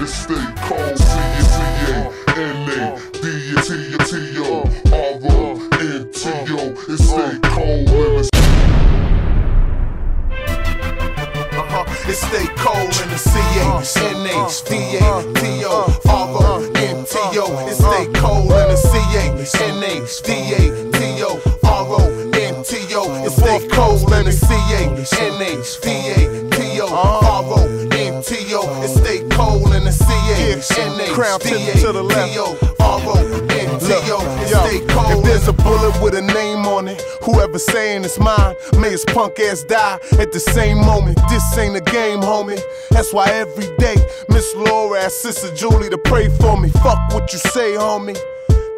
Uh-huh, it stay cold, C-C-A-N-A-D-T-T-O, R-O-N-T-O, it stay cold in the It stay cold in the C-A-N-H-D-A-T-O-R-O-N-T-O. It stay cold in the C-A-N-H-D-A-T-O-R-O-N-T-O. It stay cold in the C-A-N-H-D-A-T-O-R-O-N-T-O. It stay cold in the C-A-N-H-D-A-T-O-R-O-N-T-O. It stay cold. If there's a bullet with a name on it, whoever saying it's mine, may his punk ass die at the same moment. This ain't a game, homie. That's why every day, Miss Laura asks Sister Julie to pray for me. Fuck what you say, homie.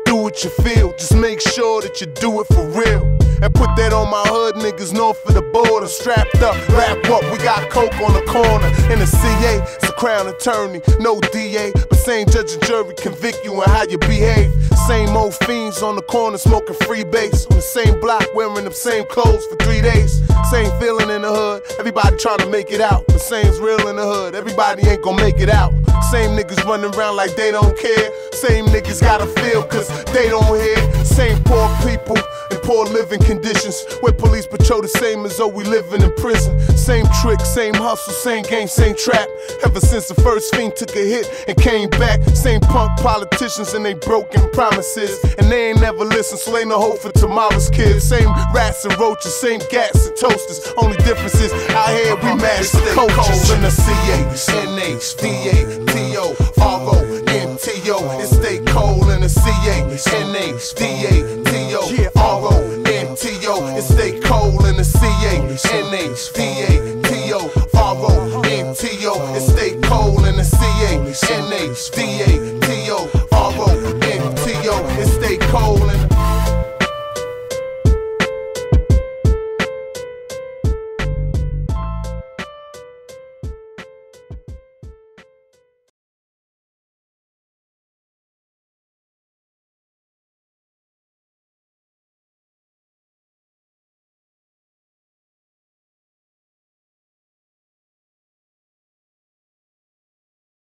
Do what you feel, just make sure that you do it for real. And put that on my hood niggas north of the border. Strapped up, wrap up, we got coke on the corner. In the CA, it's a crown attorney, no DA. But same judge and jury convict you on how you behave. Same old fiends on the corner smoking free base. On the same block, wearing the same clothes for three days. Same feeling in the hood, everybody trying to make it out. The same's real in the hood, everybody ain't gonna make it out. Same niggas running around like they don't care. Same niggas gotta feel cause they don't hear. Same poor people in poor living conditions. Where police patrol the same as though we living in prison. Same trick, same hustle, same game, same trap. Ever since the first fiend took a hit and came back. Same punk politicians and they broken promises. And they ain't never listen, so ain't no hope for tomorrow's kids. Same rats and roaches, same gas and toasters. Only difference is out here we master coaches. in the C-A-N-H-D-A-T-O-R-O-N-T-O. It stay cold in the C A N A D A T O R O N T O And stay cold in the And stay cold in the